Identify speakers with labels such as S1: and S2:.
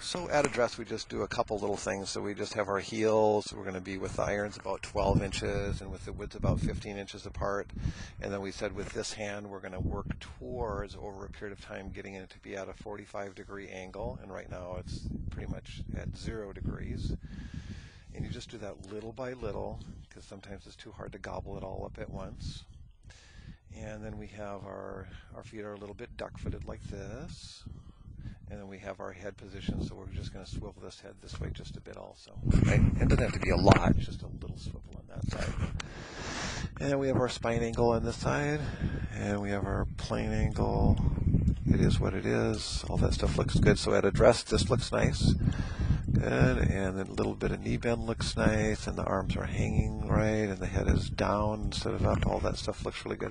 S1: So at address, we just do a couple little things. So we just have our heels. We're going to be with the irons about 12 inches and with the woods about 15 inches apart. And then we said with this hand, we're going to work towards over a period of time getting it to be at a 45 degree angle. And right now it's pretty much at zero degrees. And you just do that little by little because sometimes it's too hard to gobble it all up at once. And then we have our, our feet are a little bit duck footed like this we have our head position, so we're just going to swivel this head this way just a bit also. Right? It doesn't have to be a lot, just a little swivel on that side. And we have our spine angle on this side, and we have our plane angle. It is what it is. All that stuff looks good. So at address, this looks nice. Good. And then a little bit of knee bend looks nice, and the arms are hanging right, and the head is down instead of up. All that stuff looks really good